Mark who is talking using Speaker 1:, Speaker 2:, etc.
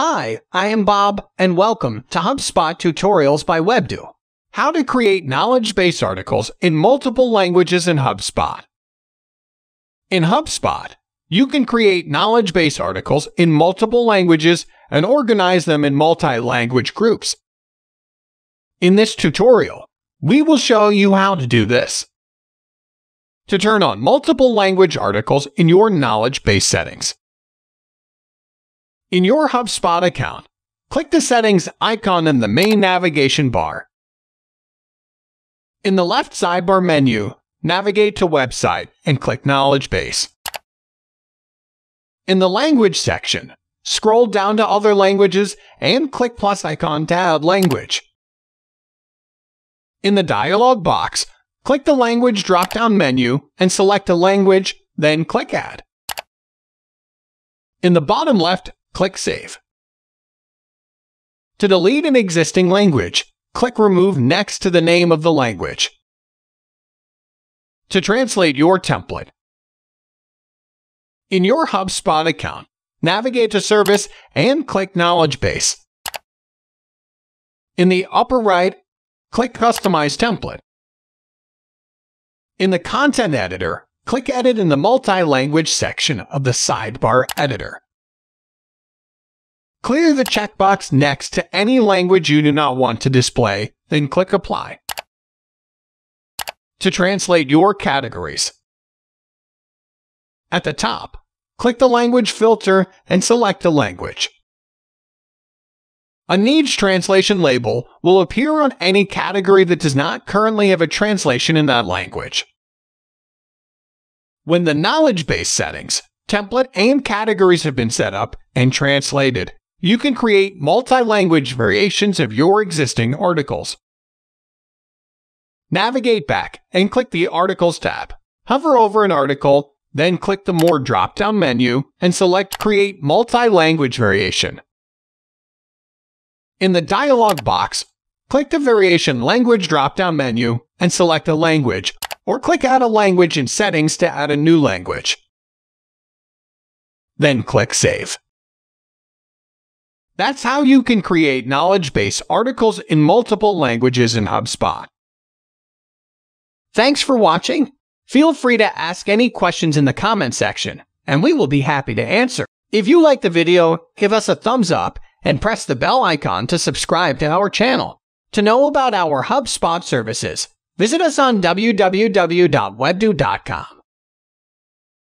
Speaker 1: Hi, I am Bob, and welcome to HubSpot Tutorials by Webdew. How to create knowledge base articles in multiple languages in HubSpot. In HubSpot, you can create knowledge base articles in multiple languages and organize them in multi language groups. In this tutorial, we will show you how to do this. To turn on multiple language articles in your knowledge base settings. In your HubSpot account, click the Settings icon in the main navigation bar. In the left sidebar menu, navigate to Website and click Knowledge Base. In the Language section, scroll down to Other Languages and click plus icon to add language. In the dialog box, click the Language drop-down menu and select a language, then click Add. In the bottom left, click Save. To delete an existing language, click Remove next to the name of the language. To translate your template, in your HubSpot account, navigate to Service and click Knowledge Base. In the upper right, click Customize Template. In the Content Editor, click Edit in the Multi-Language section of the Sidebar Editor. Clear the checkbox next to any language you do not want to display, then click Apply. To translate your categories, at the top, click the language filter and select a language. A Needs Translation label will appear on any category that does not currently have a translation in that language. When the knowledge base settings, template, and categories have been set up and translated, you can create multi-language variations of your existing articles. Navigate back and click the Articles tab. Hover over an article, then click the More drop-down menu and select Create Multi-Language Variation. In the dialog box, click the Variation Language drop-down menu and select a language, or click Add a Language in Settings to add a new language. Then click Save. That's how you can create knowledge base articles in multiple languages in HubSpot. Thanks for watching. Feel free to ask any questions in the comment section, and we will be happy to answer. If you like the video, give us a thumbs up and press the bell icon to subscribe to our channel. To know about our HubSpot services, visit us on www.webdew.com.